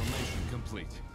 Transformation complete.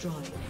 Destroyed.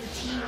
Red team